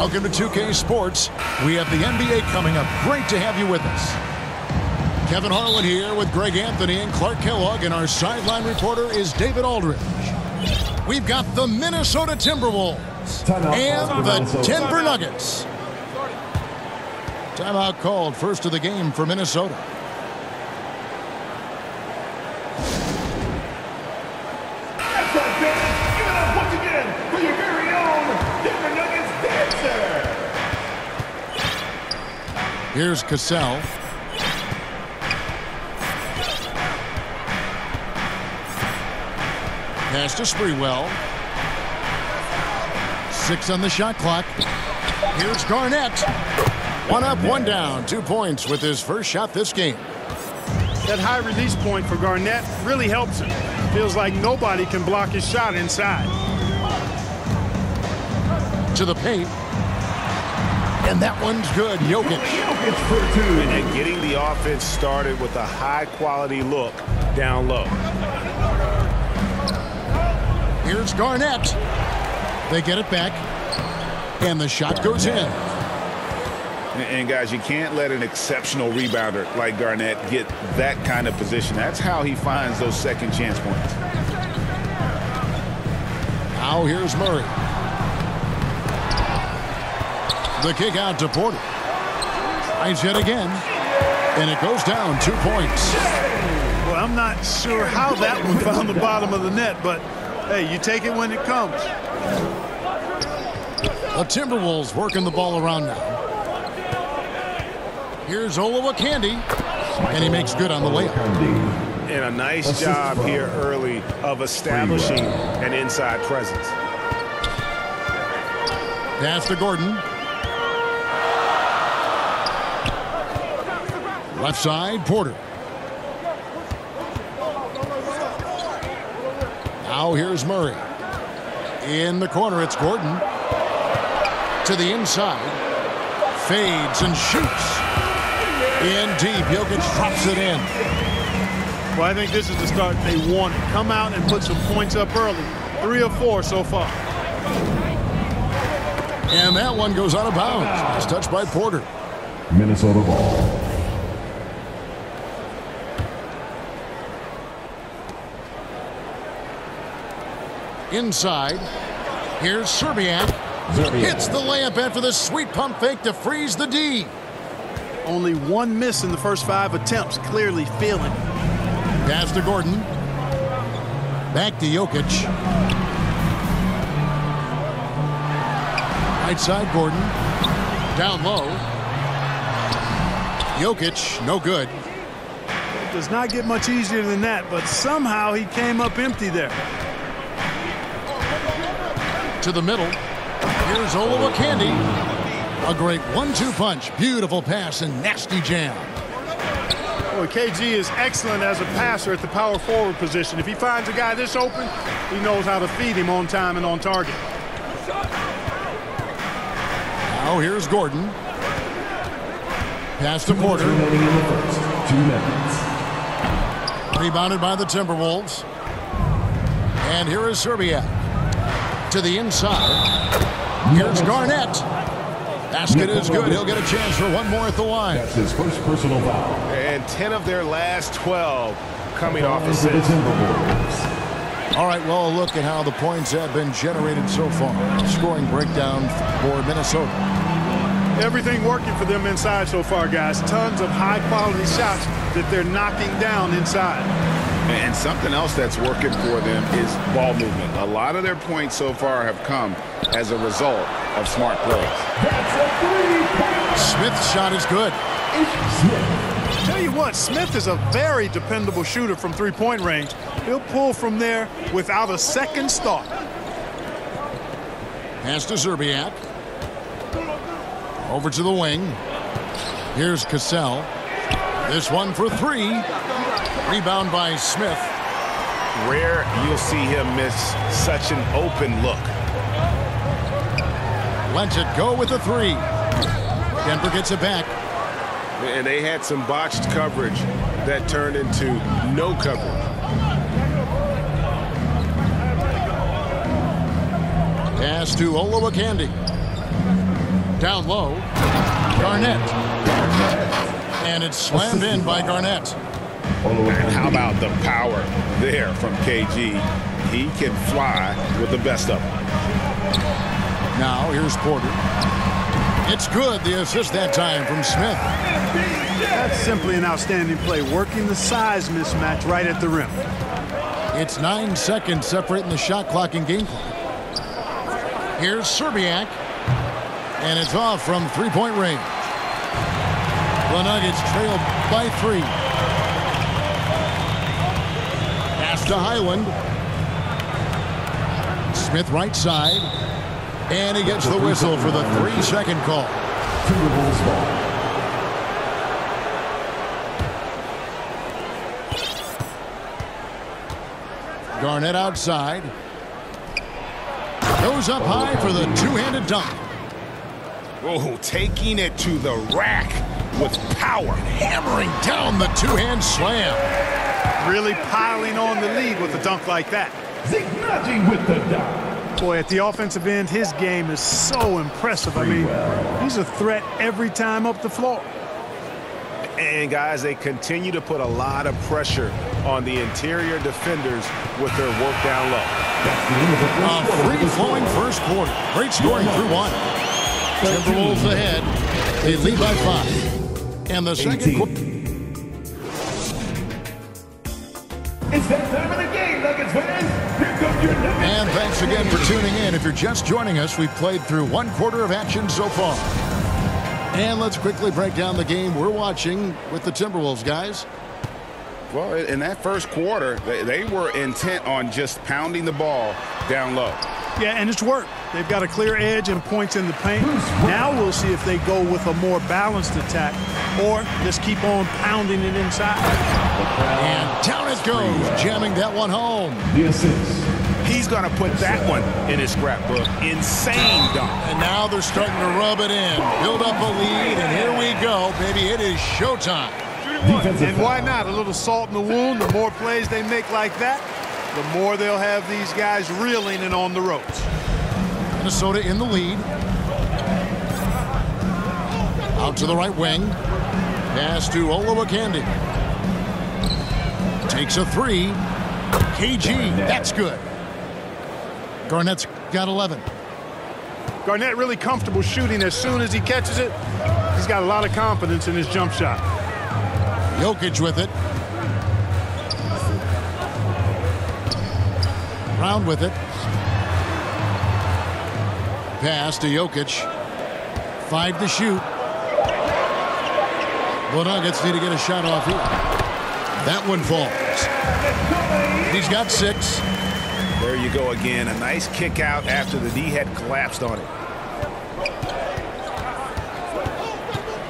Welcome to 2K Sports. We have the NBA coming up. Great to have you with us. Kevin Harlan here with Greg Anthony and Clark Kellogg, and our sideline reporter is David Aldridge. We've got the Minnesota Timberwolves and the Denver Nuggets. Timeout called first of the game for Minnesota. Here's Cassell. Pass to Sprewell. Six on the shot clock. Here's Garnett. One up, one down. Two points with his first shot this game. That high release point for Garnett really helps him. Feels like nobody can block his shot inside. To the paint. And that one's good. Jokic. Jokic for two. And getting the offense started with a high-quality look down low. Here's Garnett. They get it back. And the shot goes in. And guys, you can't let an exceptional rebounder like Garnett get that kind of position. That's how he finds those second chance points. Now here's Murray. The kick out to Porter. Tries it again. And it goes down two points. Well, I'm not sure how that one found the bottom of the net, but hey, you take it when it comes. The Timberwolves working the ball around now. Here's Olowokandi, and he makes good on the layup. And a nice job here early of establishing an inside presence. Pass to Gordon. Left side, Porter. Now here's Murray. In the corner, it's Gordon. To the inside. Fades and shoots. In deep. Jokic drops it in. Well, I think this is the start they wanted. Come out and put some points up early. Three or four so far. And that one goes out of bounds. It's touched by Porter. Minnesota ball. Inside. Here's Szczerbiak. Hits the layup after the sweet pump fake to freeze the D. Only one miss in the first five attempts. Clearly feeling. Pass to Gordon. Back to Jokic. Right side, Gordon. Down low. Jokic, no good. It does not get much easier than that, but somehow he came up empty there. To the middle. Here's Olowokandi. A great one-two punch. Beautiful pass and nasty jam. Boy, KG is excellent as a passer at the power forward position. If he finds a guy this open, he knows how to feed him on time and on target. Now here's Gordon. Pass to Porter. Remaining in the first. Two minutes. Rebounded by the Timberwolves. And here is Szczerbiak. To the inside. Here's Garnett. Basket is good. He'll get a chance for one more at the line. That's his first personal foul. And 10 of their last 12 coming off For the assists. All right, well, look at how the points have been generated so far. Scoring breakdown for Minnesota. Everything working for them inside so far, guys. Tons of high-quality shots that they're knocking down inside. And something else that's working for them is ball movement. A lot of their points so far have come as a result of smart plays. That's a three-point. Smith's shot is good. Tell you what, Smith is a very dependable shooter from three-point range. He'll pull from there without a second thought. Pass to Szczerbiak. Over to the wing. Here's Cassell. This one for three. Rebound by Smith. Rare you'll see him miss such an open look. Lets it go with a three. Denver gets it back. And they had some botched coverage that turned into no coverage. Pass to Olowokandi. Down low. Garnett. And it's slammed in by Garnett. And how about the power there from KG? He can fly with the best of them. Now here's Porter. It's good, the assist that time from Smith. That's simply an outstanding play, working the size mismatch right at the rim. It's nine seconds separating the shot clock and game clock. Here's Szczerbiak. And it's off from three-point range. The Nuggets trail by three. To Hyland. Smith right side. And he gets the whistle for the three-second call. Garnett outside. Goes up high for the two-handed dunk. Oh, taking it to the rack with power. Hammering down the two-hand slam. Really piling on the lead with a dunk like that. Zeke Nnaji with the dunk. Boy, at the offensive end, his game is so impressive. I mean, he's a threat every time up the floor. And guys, they continue to put a lot of pressure on the interior defenders with their work down low. That's the end of the A first quarter. free-flowing first quarter. Great scoring through one. Timberwolves ahead. They lead by five. And the second It's that time of the game, Nuggets fans. Here comes your Nuggets. And thanks again for tuning in. If you're just joining us, we've played through one quarter of action so far. And let's quickly break down the game we're watching with the Timberwolves, guys. Well, in that first quarter, they, they were intent on just pounding the ball down low. Yeah, and it's worked. They've got a clear edge and points in the paint. Now we'll see if they go with a more balanced attack or just keep on pounding it inside. And down it goes, jamming that one home. The assist. He's going to put that one in his scrapbook. Insane dunk. And now they're starting to rub it in, build up a lead, and here we go, baby. It is showtime. Defensive And why not? A little salt in the wound. The more plays they make like that, the more they'll have these guys reeling and on the ropes. Minnesota in the lead. Out to the right wing. Pass to Olowokandi. Takes a three. KG, that's good. Garnett's got 11. Garnett really comfortable shooting as soon as he catches it. He's got a lot of confidence in his jump shot. Jokic with it. Brown with it. Pass to Jokic. Five to shoot. The Nuggets need to get a shot off here. That one falls. He's got six. There you go again. A nice kick out after the D had collapsed on it.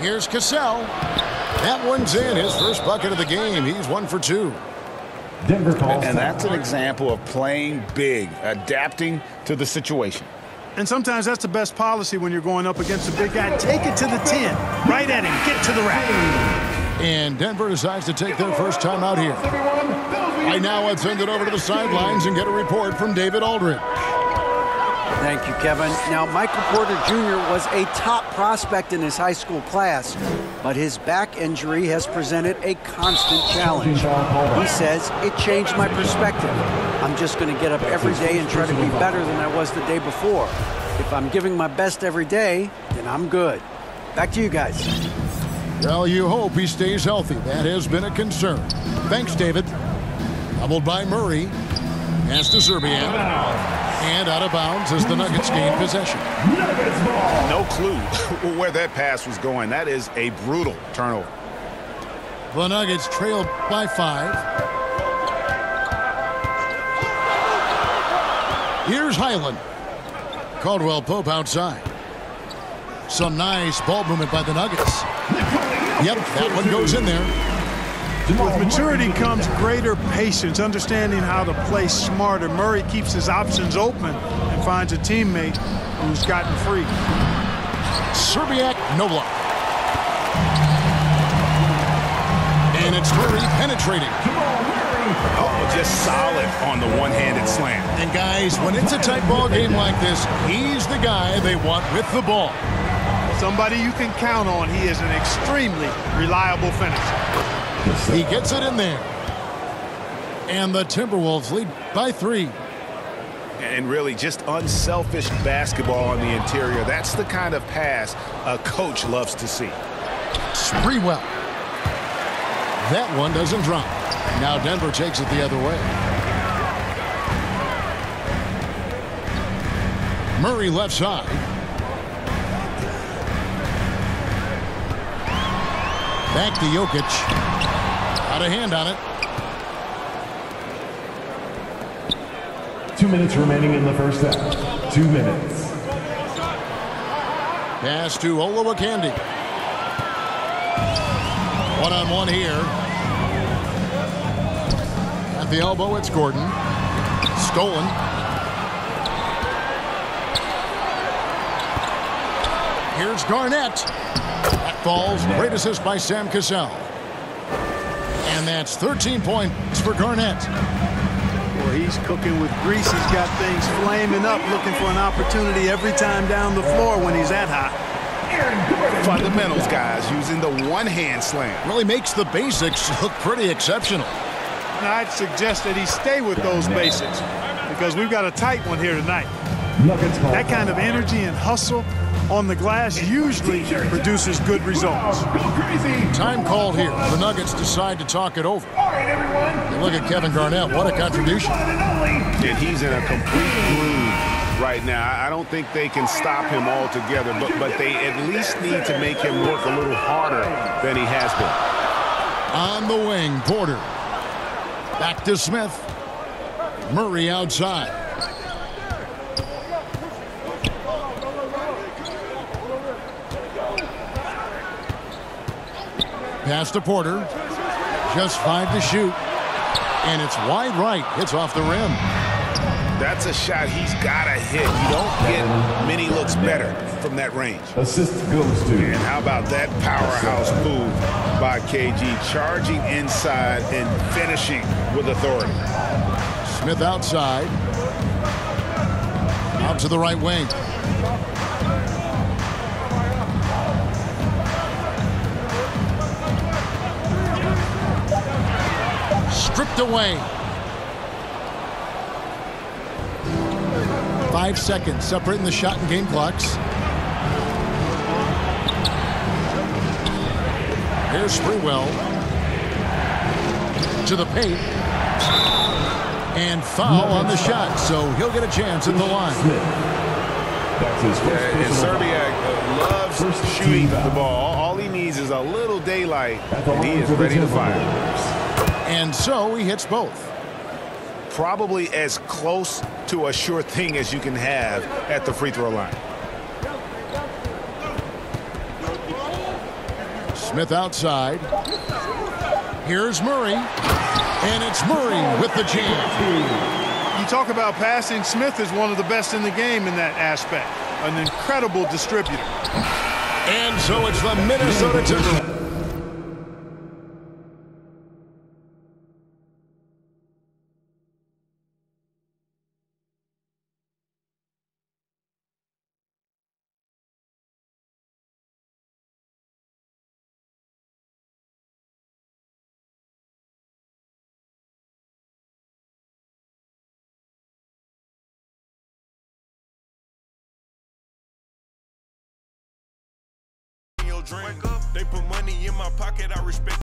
Here's Cassell. That one's in. His first bucket of the game. He's one for two. Denver calls And that's an example of playing big, adapting to the situation. And sometimes that's the best policy when you're going up against a big guy. Take it to the 10. Right at him. Get to the rack. And Denver decides to take their first time out here. Everyone, those Right now, let's send it over to the sidelines and get a report from David Aldridge. Thank you, Kevin. Now, Michael Porter Jr. was a top prospect in his high school class, but his back injury has presented a constant challenge. He says, it changed my perspective. I'm just going to get up every day and try to be better than I was the day before. If I'm giving my best every day, then I'm good. Back to you guys. Well, you hope he stays healthy. That has been a concern. Thanks, David. Doubled by Murray. Pass to Szczerbiak. And out of bounds as the Nuggets gain possession. No clue where that pass was going. That is a brutal turnover. The Nuggets trail by five. Here's Hyland. Caldwell Pope outside. Some nice ball movement by the Nuggets. Yep, that one goes in there. With maturity comes greater patience, understanding how to play smarter. Murray keeps his options open and finds a teammate who's gotten free. Szczerbiak, no block. And it's Murray penetrating. Oh, just solid on the one-handed slam. And guys, when it's a tight ball game like this, he's the guy they want with the ball. Somebody you can count on. He is an extremely reliable finisher. He gets it in there. And the Timberwolves lead by three. And really just unselfish basketball on the interior. That's the kind of pass a coach loves to see. Sprewell. That one doesn't drop. Now Denver takes it the other way. Murray left side. Back to Jokic. Out of hand on it. Two minutes remaining in the first half. Two minutes. Pass to Olowokandi. One-on-one here. At the elbow, it's Gordon. Stolen. Here's Garnett. That falls. Great assist by Sam Cassell. And that's 13 points for Garnett. Well, he's cooking with grease. He's got things flaming up, looking for an opportunity every time down the floor when he's that hot. Fundamentals, guys, using the one-hand slam. Really makes the basics look pretty exceptional. And I'd suggest that he stay with those basics because we've got a tight one here tonight. That kind of energy and hustle on the glass usually produces good results. Time called here. The Nuggets decide to talk it over. All right, everyone. And look at Kevin Garnett. What a contribution. And. And he's in a complete groove right now. I don't think they can stop him altogether, but, but they at least need to make him work a little harder than he has been. On the wing, Porter. Back to Smith. Murray outside. Pass to Porter. Just five to shoot. And it's wide right. It's off the rim. That's a shot he's got to hit. You don't get many looks better from that range. Assist goes to. And how about that powerhouse move by KG, charging inside and finishing with authority. Smith outside. Out to the right wing. Stripped away. Five seconds separating the shot and game clocks. Here's Sprewell. To the paint. And foul on the shot, so he'll get a chance at the line. First And Szczerbiak uh, loves First shooting the ball. All he needs is a little daylight, and he is ready to fire. Timberwolves. And so he hits both. Probably as close to a sure thing as you can have at the free throw line. Smith outside. Here's Murray. And it's Murray with the jam. You talk about passing, Smith is one of the best in the game in that aspect. An incredible distributor. And so it's the Minnesota Timberwolves. Drink. They put money in my pocket, I respect